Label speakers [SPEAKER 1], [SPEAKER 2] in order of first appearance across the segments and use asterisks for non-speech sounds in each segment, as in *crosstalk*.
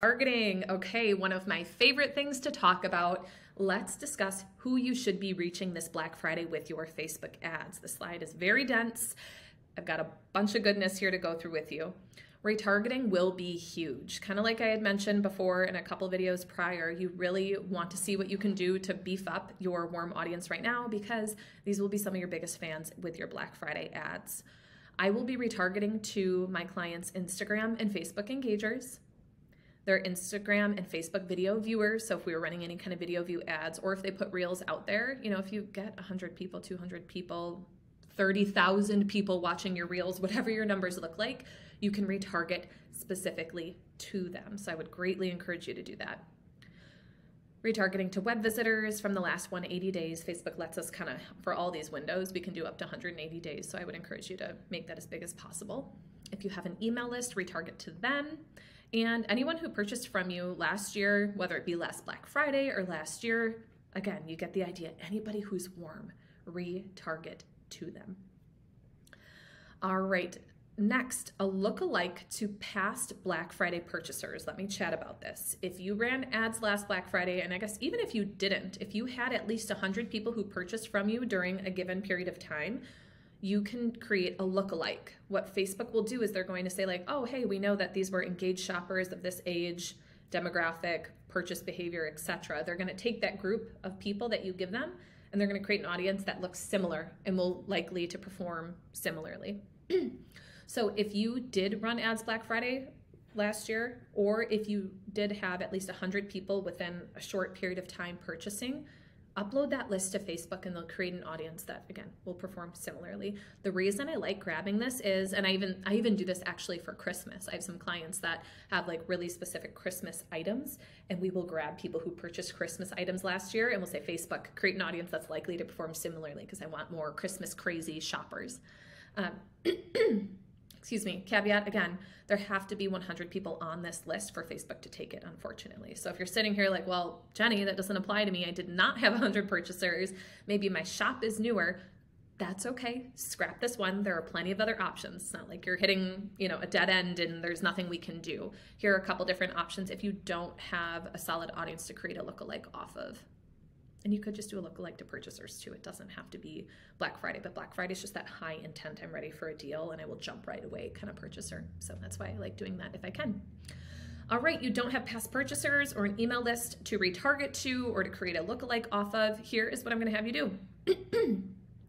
[SPEAKER 1] Targeting. Okay, one of my favorite things to talk about. Let's discuss who you should be reaching this Black Friday with your Facebook ads. The slide is very dense. I've got a bunch of goodness here to go through with you. Retargeting will be huge. Kind of like I had mentioned before in a couple videos prior, you really want to see what you can do to beef up your warm audience right now because these will be some of your biggest fans with your Black Friday ads. I will be retargeting to my clients' Instagram and Facebook engagers their Instagram and Facebook video viewers. So if we were running any kind of video view ads or if they put reels out there, you know, if you get 100 people, 200 people, 30,000 people watching your reels, whatever your numbers look like, you can retarget specifically to them. So I would greatly encourage you to do that. Retargeting to web visitors from the last 180 days. Facebook lets us kind of, for all these windows, we can do up to 180 days. So I would encourage you to make that as big as possible. If you have an email list, retarget to them. And anyone who purchased from you last year, whether it be last Black Friday or last year, again, you get the idea. Anybody who's warm, retarget to them. All right, next, a look-alike to past Black Friday purchasers. Let me chat about this. If you ran ads last Black Friday, and I guess even if you didn't, if you had at least 100 people who purchased from you during a given period of time, you can create a look-alike. What Facebook will do is they're going to say like, oh, hey, we know that these were engaged shoppers of this age, demographic, purchase behavior, etc. They're going to take that group of people that you give them and they're going to create an audience that looks similar and will likely to perform similarly. *clears throat* so if you did run ads Black Friday last year, or if you did have at least 100 people within a short period of time purchasing, upload that list to Facebook and they'll create an audience that again will perform similarly. The reason I like grabbing this is and I even I even do this actually for Christmas. I have some clients that have like really specific Christmas items and we will grab people who purchased Christmas items last year and we'll say Facebook create an audience that's likely to perform similarly because I want more Christmas crazy shoppers. Um, *clears throat* excuse me, caveat again, there have to be 100 people on this list for Facebook to take it, unfortunately. So if you're sitting here like, well, Jenny, that doesn't apply to me. I did not have 100 purchasers. Maybe my shop is newer. That's okay. Scrap this one. There are plenty of other options. It's not like you're hitting, you know, a dead end and there's nothing we can do. Here are a couple different options if you don't have a solid audience to create a lookalike off of. And you could just do a lookalike to purchasers too. It doesn't have to be Black Friday, but Black Friday is just that high intent, I'm ready for a deal and I will jump right away kind of purchaser. So that's why I like doing that if I can. All right, you don't have past purchasers or an email list to retarget to or to create a lookalike off of. Here is what I'm gonna have you do. *clears throat*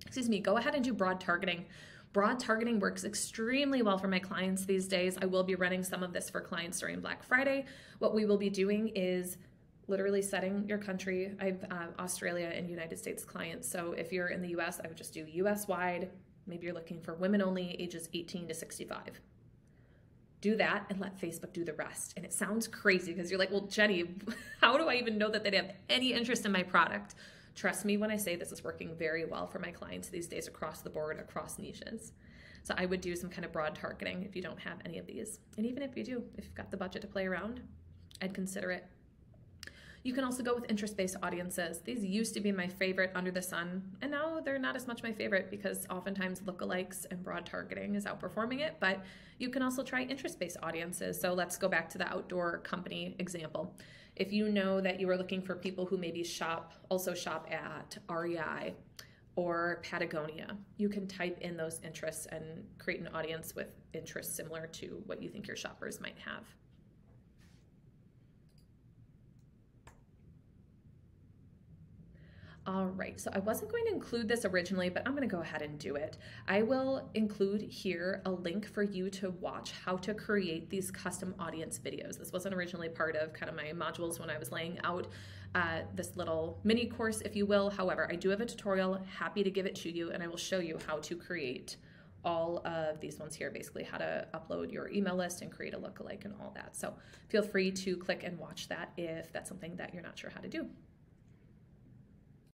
[SPEAKER 1] Excuse me, go ahead and do broad targeting. Broad targeting works extremely well for my clients these days. I will be running some of this for clients during Black Friday. What we will be doing is literally setting your country. I have uh, Australia and United States clients. So if you're in the US, I would just do US wide. Maybe you're looking for women only, ages 18 to 65. Do that and let Facebook do the rest. And it sounds crazy because you're like, well, Jenny, *laughs* how do I even know that they'd have any interest in my product? Trust me when I say this is working very well for my clients these days across the board, across niches. So I would do some kind of broad targeting if you don't have any of these. And even if you do, if you've got the budget to play around, I'd consider it. You can also go with interest-based audiences. These used to be my favorite under the sun, and now they're not as much my favorite because oftentimes lookalikes and broad targeting is outperforming it, but you can also try interest-based audiences. So let's go back to the outdoor company example. If you know that you are looking for people who maybe shop, also shop at REI, or Patagonia. You can type in those interests and create an audience with interests similar to what you think your shoppers might have. All right, so I wasn't going to include this originally, but I'm gonna go ahead and do it. I will include here a link for you to watch how to create these custom audience videos. This wasn't originally part of kind of my modules when I was laying out uh, this little mini course, if you will. However, I do have a tutorial, happy to give it to you, and I will show you how to create all of these ones here, basically how to upload your email list and create a lookalike and all that. So feel free to click and watch that if that's something that you're not sure how to do.